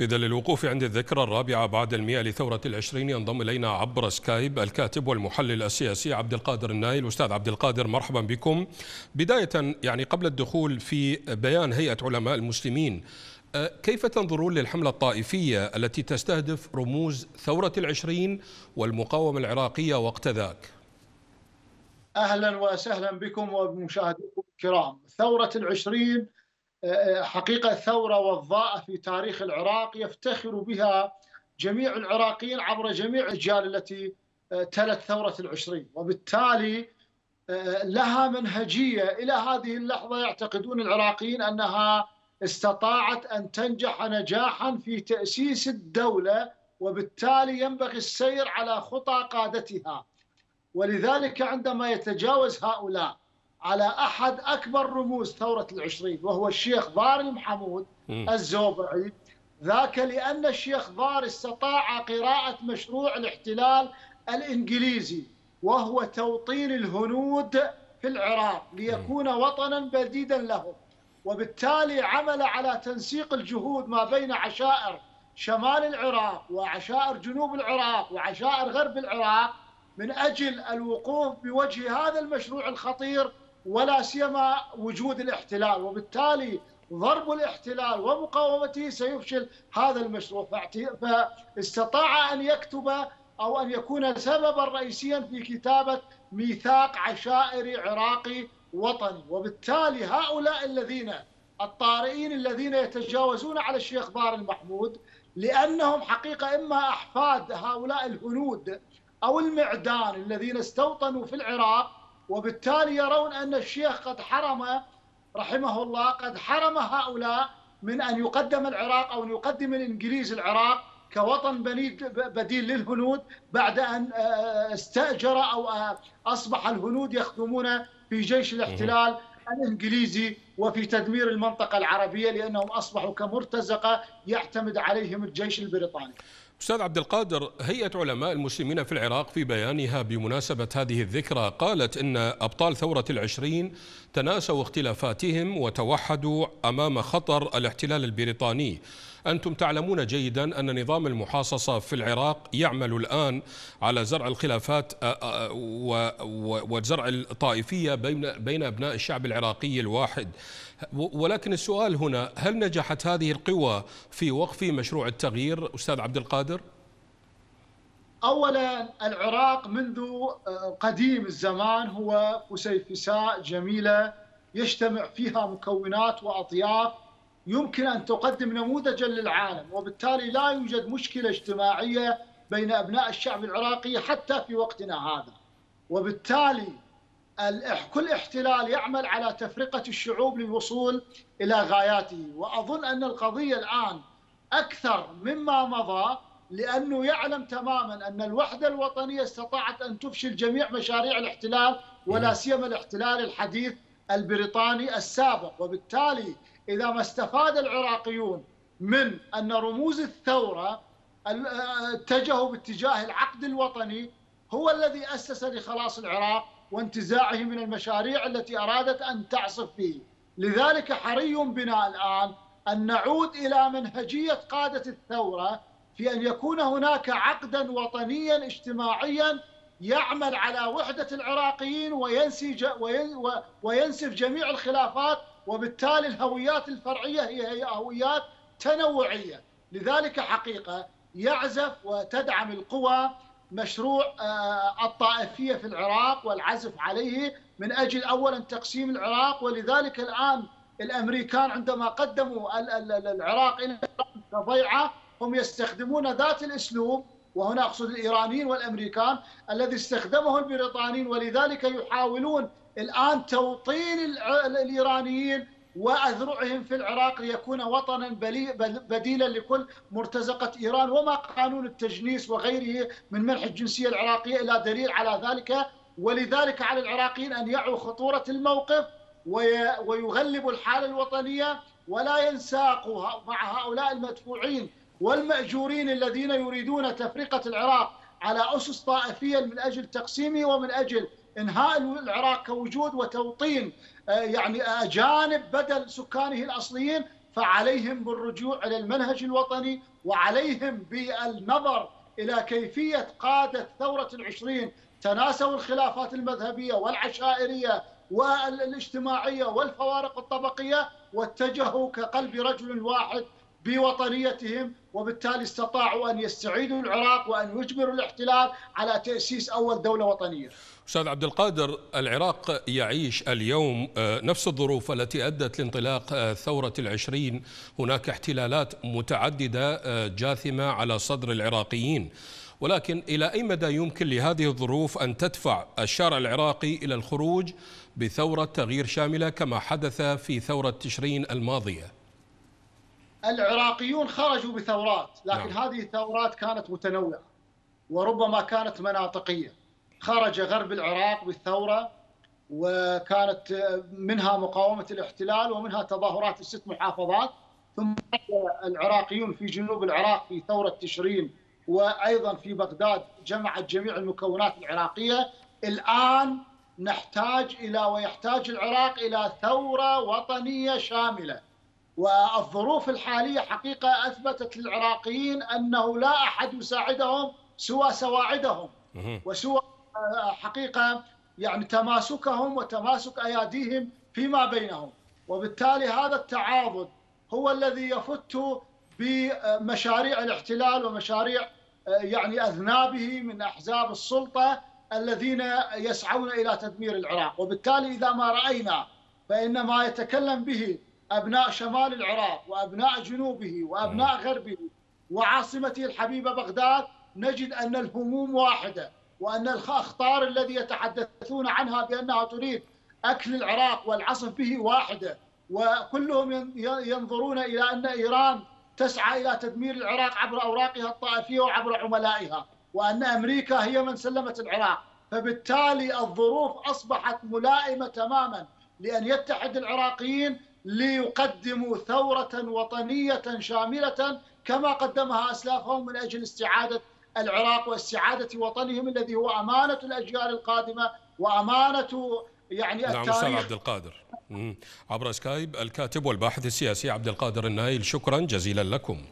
إذا للوقوف عند الذكرى الرابعة بعد المئة لثورة العشرين ينضم إلينا عبر سكايب الكاتب والمحلل السياسي عبد القادر النايل. أستاذ عبد القادر مرحبا بكم. بداية يعني قبل الدخول في بيان هيئة علماء المسلمين أه، كيف تنظرون للحملة الطائفية التي تستهدف رموز ثورة العشرين والمقاومة العراقية وقت ذاك؟ أهلا وسهلا بكم وبمشاهديكم الكرام. ثورة العشرين حقيقة ثورة وضاءة في تاريخ العراق يفتخر بها جميع العراقيين عبر جميع الأجيال التي آه، تلت ثورة العشرين. وبالتالي آه، لها منهجية. إلى هذه اللحظة يعتقدون العراقيين أنها استطاعت أن تنجح نجاحا في تأسيس الدولة وبالتالي ينبغي السير على خطى قادتها. ولذلك عندما يتجاوز هؤلاء على أحد أكبر رموز ثورة العشرين وهو الشيخ ضار المحمود الزوبعي. ذاك لأن الشيخ ضار استطاع قراءة مشروع الاحتلال الإنجليزي وهو توطين الهنود في العراق ليكون وطنا بديدا لهم. وبالتالي عمل على تنسيق الجهود ما بين عشائر شمال العراق وعشائر جنوب العراق وعشائر غرب العراق من أجل الوقوف بوجه هذا المشروع الخطير ولا سيما وجود الاحتلال وبالتالي ضرب الاحتلال ومقاومته سيفشل هذا المشروع. فاستطاع أن يكتب أو أن يكون سببا رئيسيا في كتابة ميثاق عشائري عراقي وطني. وبالتالي هؤلاء الذين الطارئين الذين يتجاوزون على الشيخ ضار المحمود لأنهم حقيقة إما أحفاد هؤلاء الهنود أو المعدان الذين استوطنوا في العراق وبالتالي يرون أن الشيخ قد حرم رحمه الله قد حرم هؤلاء من أن يقدم العراق أو أن يقدم الإنجليز العراق كوطن بديل للهنود بعد أن آه، استأجر أو آه، أصبح الهنود يخدمون في جيش الاحتلال الإنجليزي وفي تدمير المنطقة العربية لأنهم أصبحوا كمرتزقة يعتمد عليهم الجيش البريطاني. أستاذ عبد القادر هيئة علماء المسلمين في العراق في بيانها بمناسبة هذه الذكرى قالت إن أبطال ثورة العشرين تناسوا اختلافاتهم وتوحدوا أمام خطر الاحتلال البريطاني. أنتم تعلمون جيدا أن نظام المحاصصة في العراق يعمل الآن على زرع الخلافات آه، آه، وزرع الطائفية بين أبناء الشعب العراقي الواحد ولكن السؤال هنا هل نجحت هذه القوى في وقف مشروع التغيير أستاذ عبد القادر؟ اولا العراق منذ آه، قديم الزمان هو فسيفساء جميلة يجتمع فيها مكونات وأطياف يمكن أن تقدم نموذجا للعالم وبالتالي لا يوجد مشكلة اجتماعية بين أبناء الشعب العراقي حتى في وقتنا هذا. وبالتالي كل احتلال يعمل على تفرقة الشعوب للوصول إلى غاياته. وأظن أن القضية الآن أكثر مما مضى لأنه يعلم تماما أن الوحدة الوطنية استطاعت أن تفشل جميع مشاريع الاحتلال ولا سيما الاحتلال الحديث البريطاني السابق. وبالتالي إذا ما استفاد العراقيون من أن رموز الثورة اتجهوا باتجاه العقد الوطني هو الذي أسس لخلاص العراق وانتزاعه من المشاريع التي أرادت أن تعصف به لذلك حري بنا الآن أن نعود إلى منهجية قادة الثورة في أن يكون هناك عقدا وطنيا اجتماعيا يعمل على وحدة العراقيين وينسي وينسف جميع الخلافات وبالتالي الهويات الفرعية هي هويات تنوعية. لذلك حقيقة يعزف وتدعم القوى مشروع آه، الطائفية في العراق والعزف عليه من أجل اولا تقسيم العراق. ولذلك الآن الأمريكان عندما قدموا العراق إلى كضيعه هم يستخدمون ذات الأسلوب وهنا أقصد الإيرانيين والأمريكان الذي استخدمه البريطانيين ولذلك يحاولون الآن توطين الإيرانيين وأذرعهم في العراق ليكون وطنا بديلا لكل مرتزقة إيران وما قانون التجنيس وغيره من منح الجنسية العراقية الا دليل على ذلك. ولذلك على العراقيين أن يعوا خطورة الموقف ويغلبوا الحالة الوطنية ولا ينساقوا مع هؤلاء المدفوعين والمأجورين الذين يريدون تفرقة العراق على أسس طائفية من أجل تقسيمه ومن أجل إنهاء العراق كوجود وتوطين آه، يعني أجانب بدل سكانه الأصليين فعليهم بالرجوع إلى المنهج الوطني وعليهم بالنظر إلى كيفية قادة ثورة العشرين تناسوا الخلافات المذهبية والعشائرية والاجتماعية والفوارق الطبقية واتجهوا كقلب رجل واحد بوطنيتهم وبالتالي استطاعوا أن يستعيدوا العراق وأن يجبروا الاحتلال على تأسيس أول دولة وطنية. أستاذ عبد القادر العراق يعيش اليوم آه، نفس الظروف التي أدت لانطلاق آه، ثورة العشرين، هناك احتلالات متعددة آه، جاثمة على صدر العراقيين. ولكن إلى أي مدى يمكن لهذه الظروف أن تدفع الشارع العراقي إلى الخروج بثورة تغيير شاملة كما حدث في ثورة تشرين الماضية؟ العراقيون خرجوا بثورات لكن نعم. هذه الثورات كانت متنوعة وربما كانت مناطقية. خرج غرب العراق بالثورة وكانت منها مقاومة الاحتلال ومنها تظاهرات الست محافظات ثم العراقيون في جنوب العراق في ثورة تشرين وأيضا في بغداد جمعت جميع المكونات العراقية. الآن نحتاج إلى ويحتاج العراق إلى ثورة وطنية شاملة. والظروف الحالية حقيقة أثبتت للعراقيين أنه لا أحد يساعدهم سوى سواعدهم. وسوى آه، حقيقة يعني تماسكهم وتماسك أياديهم فيما بينهم. وبالتالي هذا التعاضد هو الذي يفت بمشاريع الاحتلال ومشاريع آه، يعني أذنابه من أحزاب السلطة الذين يسعون إلى تدمير العراق. وبالتالي إذا ما رأينا فإن ما يتكلم به أبناء شمال العراق وأبناء جنوبه وأبناء غربه وعاصمته الحبيبة بغداد نجد أن الهموم واحدة وأن الأخطار الذي يتحدثون عنها بأنها تريد أكل العراق والعصف به واحدة. وكلهم ينظرون إلى أن إيران تسعى إلى تدمير العراق عبر أوراقها الطائفية وعبر عملائها وأن أمريكا هي من سلمت العراق. فبالتالي الظروف أصبحت ملائمة تماما لأن يتحد العراقيين ليقدموا ثورة وطنية شاملة كما قدمها أسلافهم من أجل استعادة العراق واستعادة وطنهم الذي هو أمانة الأجيال القادمة وأمانة يعني نعم التاريخ. عبد القادر. عبر سكايب الكاتب والباحث السياسي عبد القادر النايل شكرا جزيلا لكم.